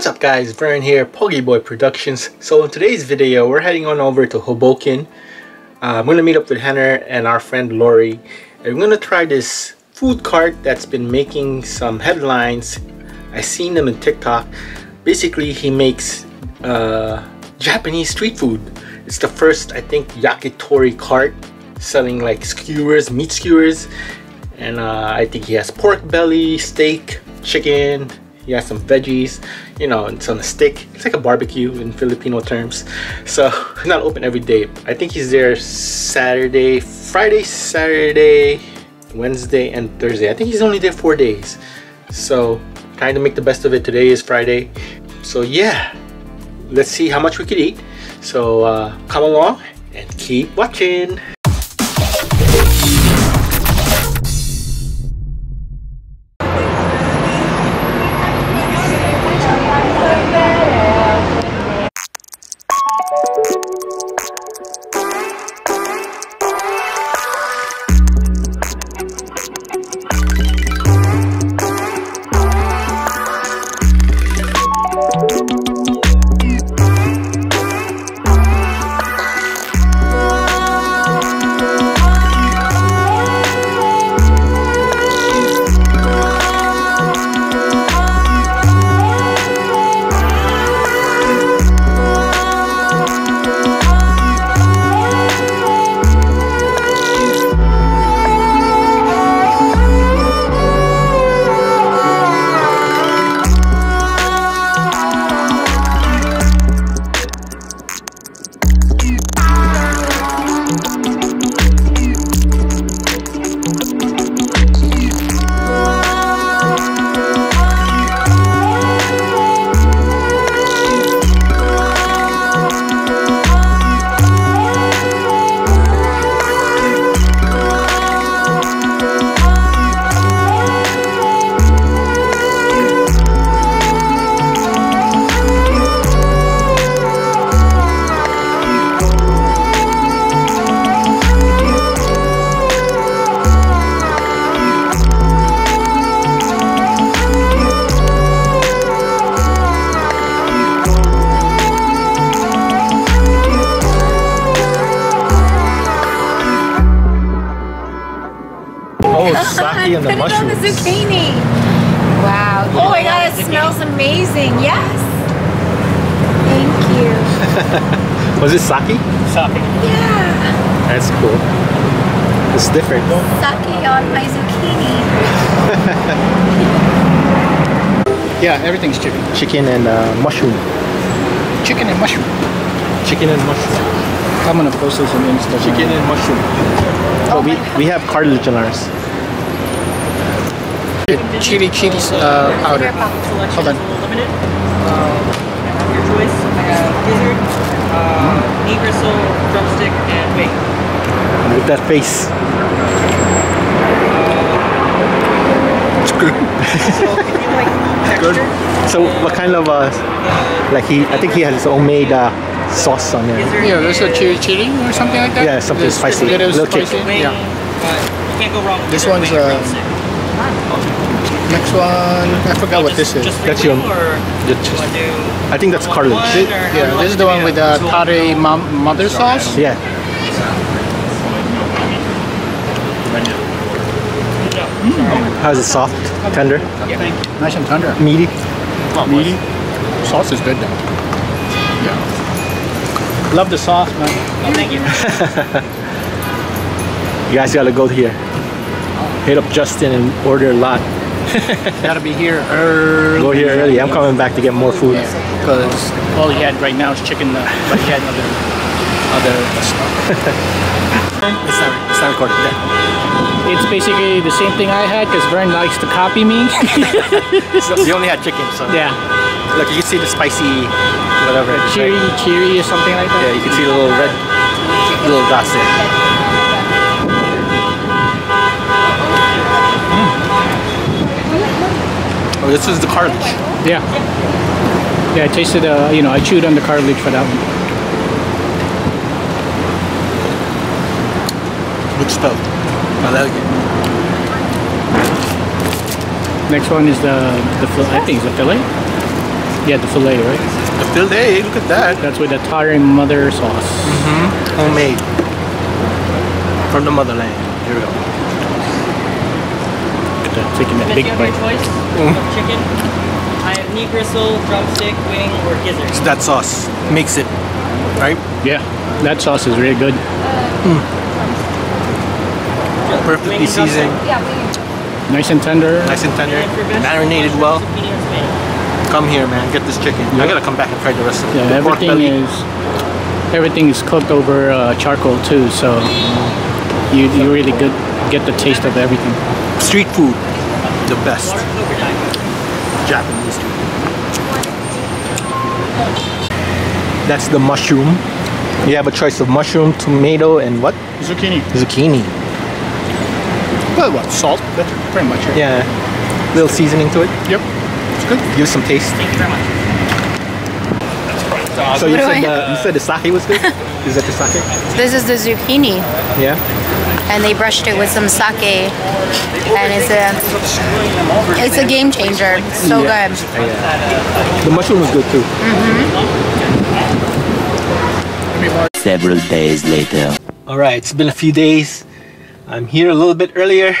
What's up guys, Vern here, Pogiboy Productions. So in today's video, we're heading on over to Hoboken. Uh, I'm going to meet up with Gener and our friend Lori. And we're going to try this food cart that's been making some headlines. I seen them in TikTok. Basically, he makes uh, Japanese street food. It's the first, I think, yakitori cart selling like skewers, meat skewers. And uh, I think he has pork belly, steak, chicken, he has some veggies you know it's on a stick. It's like a barbecue in filipino terms. So not open every day. I think he's there saturday friday saturday wednesday and thursday. I think he's only there four days. So trying to make the best of it. Today is friday. So yeah. Let's see how much we could eat. So uh, come along and keep watching sake and the mushrooms. on the zucchini. Wow. Oh my god, it smells amazing. Yes. Thank you. Was it sake? Sake. Yeah. That's cool. It's different. Sake on my zucchini. yeah, everything's chicken. Chicken and uh, mushroom. Chicken and mushroom. Chicken and mushroom. I'm gonna post this on Instagram. Chicken and mushroom. Oh, we, we have cartilage on ours. Chili chili uh, powder. Hold on. Limited. Uh, your choice. I have gizzard, uh, knee gristle, drumstick, and bacon. Look at that face. It's good. So if you like texture, So what kind of uh, like he? I think he has his own made uh, sauce on there. Yeah, there's a chili chili or something like that. Yeah, something There's spicy. Little, Little spicy. wing, Yeah. But you can't go wrong with This gizzard, one's, wing, uh, drumstick. Next one, I forgot what this is. Just That's wing, your- or the do I think that's one cartilage. one, Thi- or how do Yeah, this is the one with the tare mother sauce. Yeah. How's it soft, tender, Nice and tender. meaty? Meaty. Sauce is good though. Yeah. Love the sauce, man. Oh, thank you. You guys gotta go here. Hit up Justin and order a lot. Gotta be here early. Go here early. I'm coming back to get more food. Because all he had right now is chicken, uh, but he had other, other stuff. It's not, it's not recorded. It's basically the same thing I had because Vern likes to copy me. So you only had chicken, so yeah, look, you can see the spicy, whatever. right? cheery, cheery or something like that. Yeah, you can see the little red, little dots there. This is the cartilage. Yeah. Yeah, I tasted, uh, you know, I chewed on the cartilage for that one. Good stuff. I like it. Next one is the, the I think it's a fillet. Yeah, the fillet, right? The fillet, look at that. That's with the Thai mother sauce. Homemade. From the motherland. Here we go. Look at that, taking that big you have your bite. choice Mm. of chicken. I have knee gristle, drumstick, wing, or gizzard. It's that sauce. Makes it. Right? Yeah, that sauce is really good. Perfectly Wing and drumstick. seasoned. Yeah, we Nice and tender. Nice and tender. And for best, Marinated well. zucchini or tomato. Come here, man. Get this chicken. I gotta come back and try the rest of it. Yeah, the pork everything belly. is everything is cooked over uh, charcoal too, so you you really good get the taste of everything. Street food. The best. Water overtime. Japanese food. That's the mushroom. You have a choice of mushroom, tomato, and what? Zucchini. Zucchini. Well, what salt? That's pretty much it. Yeah. Little seasoning to it. Yep. It's good. Give it some taste. Thank you very much. So you said, the, you said the sake was good? Is that the sake? This is the zucchini, Yeah. and they brushed it with some sake, and it's a it's a game changer. It's so Yeah. good. Yeah. The mushroom was good too. Several days later. All right, it's been a few days. I'm here a little bit earlier.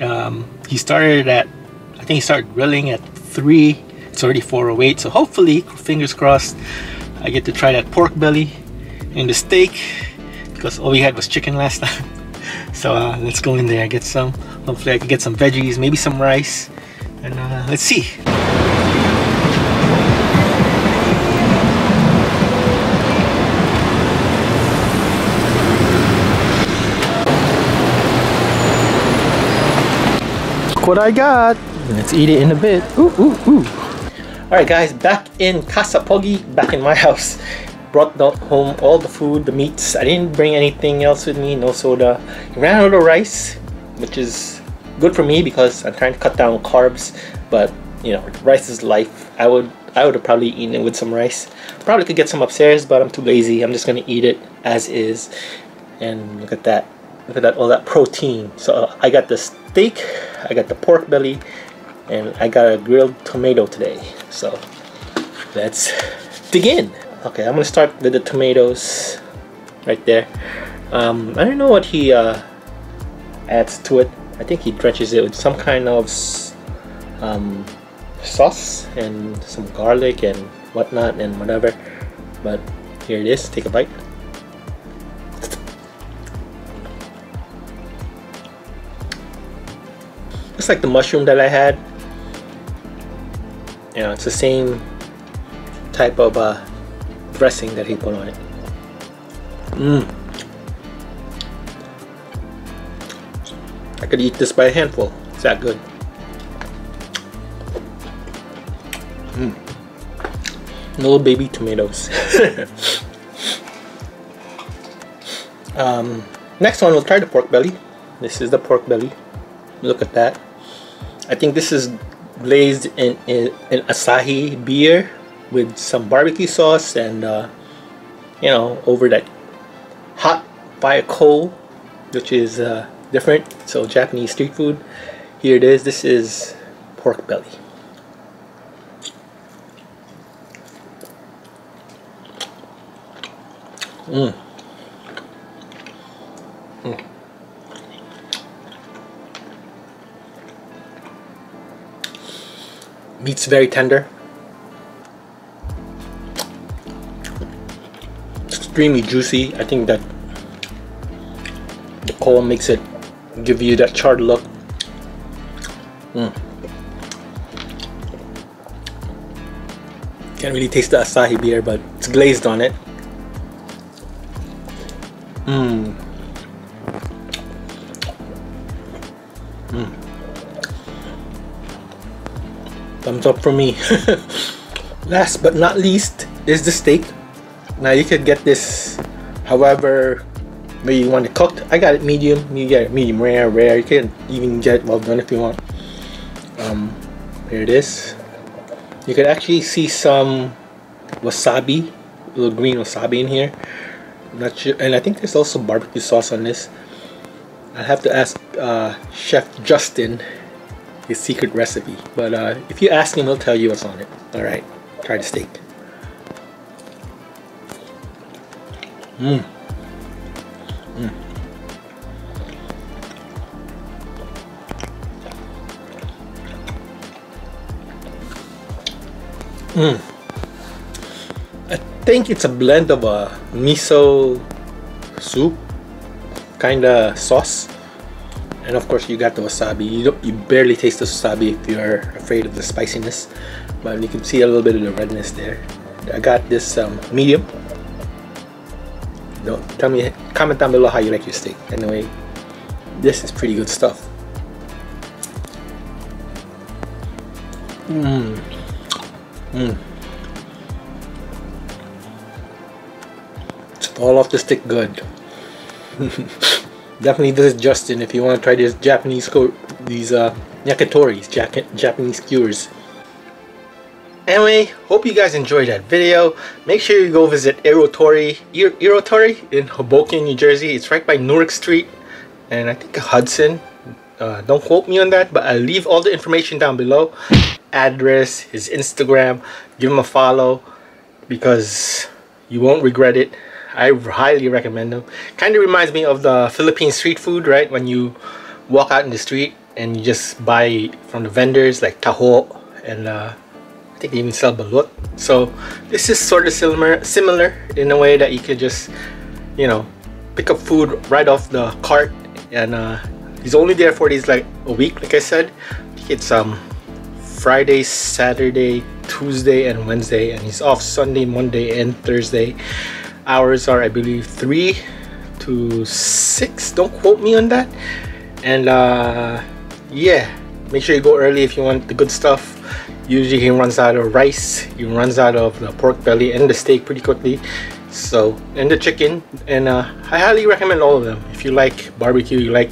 Um, he started at, I think he started grilling at three. It's already 4:08, so hopefully, fingers crossed, I get to try that pork belly and the steak because all we had was chicken last time. So uh, let's go in there, get some. Hopefully, I can get some veggies, maybe some rice, and uh, let's see. Look what I got. Let's eat it in a bit. Ooh, ooh, ooh. All right, guys, back in Casa Pogi, back in my house. Brought home all the food, the meats. I didn't bring anything else with me, no soda. Ran out of rice, which is good for me because I'm trying to cut down carbs. But you know, rice is life. I would, I would have probably eaten it with some rice. Probably could get some upstairs, but I'm too lazy. I'm just gonna eat it as is. And look at that. Look at that, all that protein. So uh, I got the steak, I got the pork belly, and I got a grilled tomato today. So let's dig in. Okay, I'm gonna start with the tomatoes right there. Um, I don't know what he uh, adds to it. I think he drenches it with some kind of um, sauce and some garlic and whatnot and whatever. But here it is. Take a bite. It's like the mushroom that I had. You know, it's the same type of uh, dressing that he put on it. Mmm. I could eat this by a handful. It's that good. Mmm. Little baby tomatoes. um, next one, we'll try the pork belly. This is the pork belly. Look at that. I think this is glazed in, in, in Asahi beer with some barbecue sauce and uh, you know over that hot fire coal which is uh, different so Japanese street food here it is this is pork belly mm. Mm. Meat's very tender It's extremely juicy I think that the coal makes it give you that charred look Mm. can't really taste the Asahi beer but it's glazed on it Mmm. Thumbs up for me. Last but not least is the steak. Now you could get this however way you want it cooked. I got it medium. You get it medium rare rare. You can even get well done if you want. Um here it is. You could actually see some wasabi little green wasabi in here. Not sure and I think there's also barbecue sauce on this. I have to ask uh, Chef Justin his secret recipe. But uh, if you ask him, he'll tell you what's on it. All right, try the steak. Mmm. Mmm. Mmm. I think it's a blend of a miso soup kind of sauce and of course you got the wasabi. You don't you barely taste the wasabi if you're afraid of the spiciness. But you can see a little bit of the redness there. I got this um, medium. Don't tell me comment down below how you like your steak. Anyway this is pretty good stuff. Mmm. Mmm. All off the stick good definitely visit Justin if you want to try this Japanese co these uh, yakitoris Japanese skewers. Anyway hope you guys enjoyed that video. Make sure you go visit Erotori Erotori in Hoboken New Jersey. It's right by Newark Street and I think Hudson. Uh, don't quote me on that but I'll leave all the information down below. Address his Instagram give him a follow because you won't regret it I highly recommend them. Kind of reminds me of the Philippine street food, right? When you walk out in the street and you just buy from the vendors like taho and uh, I think they even sell balut. So this is sort of similar, similar in a way that you could just, you know, pick up food right off the cart and uh, he's only there for these like a week, like I said. It's um Friday, Saturday, Tuesday, and Wednesday, and he's off Sunday, Monday, and Thursday hours are I believe 3 to 6 don't quote me on that. And uh, yeah make sure you go early if you want the good stuff. Usually he runs out of rice he runs out of the pork belly and the steak pretty quickly. So and the chicken and uh, I highly recommend all of them. If you like barbecue you like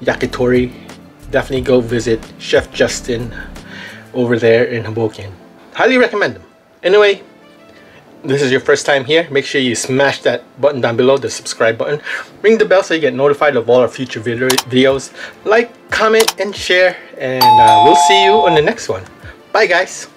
yakitori definitely go visit Chef Justin over there in Hoboken. Highly recommend them. Anyway this is your first time here, make sure you smash that button down below, the subscribe button. Ring the bell so you get notified of all our future video videos. Like, comment, and share. And uh, we'll see you on the next one. Bye guys.